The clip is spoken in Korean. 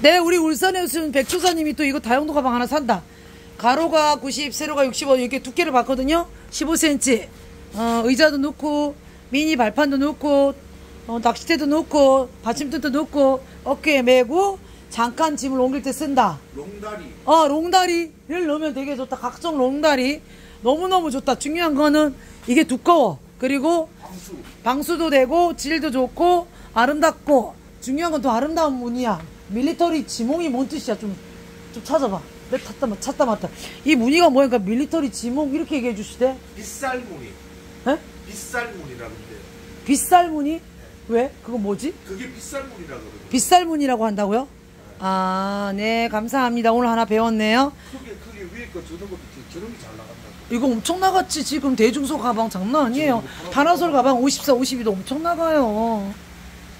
네, 우리 울산에 오신 백조사님이 또 이거 다용도 가방 하나 산다. 가로가 90, 세로가 65 이렇게 두께를 봤거든요. 15cm. 어, 의자도 놓고 미니 발판도 놓고 어, 낚싯대도 놓고 받침대도 놓고 어깨에 메고 잠깐 짐을 옮길 때 쓴다. 롱다리 어, 롱다리를 넣으면 되게 좋다. 각종 롱다리. 너무너무 좋다. 중요한 거는 이게 두꺼워. 그리고 방수 방수도 되고 질도 좋고 아름답고 중요한 건더 아름다운 무늬야. 밀리터리 지몽이 뭔 뜻이야? 좀, 좀 찾아봐. 내가 찾다, 마- 찾다 맞다. 이 무늬가 뭐니까 밀리터리 지몽 이렇게 얘기해 주시대. 빗살 무늬 에? 빗살 무늬라는데 빗살 무늬? 왜? 그거 뭐지? 그게 빗살 무늬라 그러거든 빗살 무늬라고 한다고요? 아, 네, 감사합니다. 오늘 하나 배웠네요. 크게 크게 위에 거 주는 것도 저- 저런 게 잘 나간다 이거 엄청 나갔지. 지금 대중소 가방 장난 아니에요. 파라솔 가방 54, 52도 엄청 나가요.